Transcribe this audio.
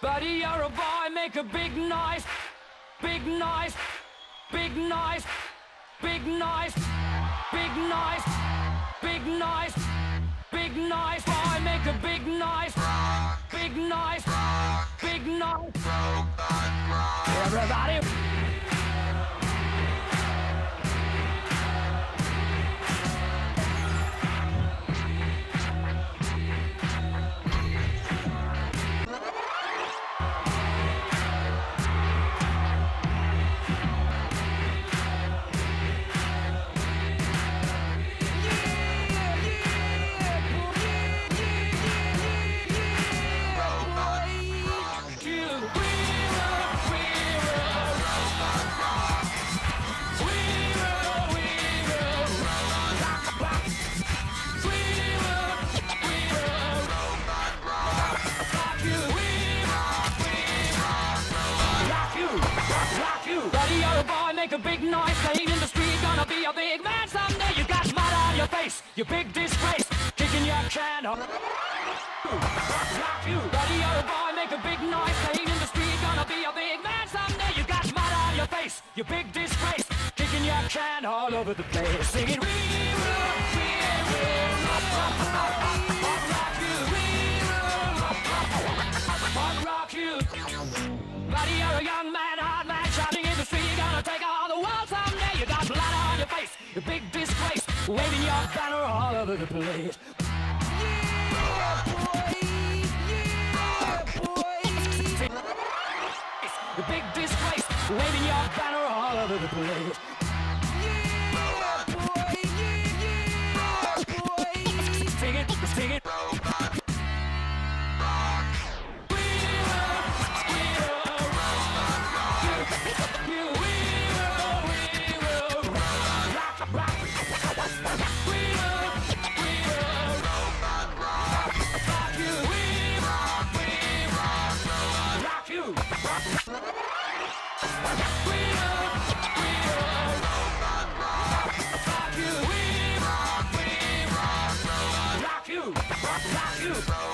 Buddy, you're a boy, make a big noise. Big noise. Big noise. Big noise. Big noise. Big noise. Big noise. Boy, make a big noise. Big noise. Big noise. Everybody. Make a big noise, playing in the street, gonna be a big man someday. You got mud on your face, you big disgrace, kicking your can up. Rock you, buddy, you're boy, make a big noise, playing in the street, gonna be a big man someday. You got mud on your face, you big disgrace, kicking your can all over the place, singing. Waving your banner all over the place. The big disgrace, waving your banner all over the place. You. Rock you.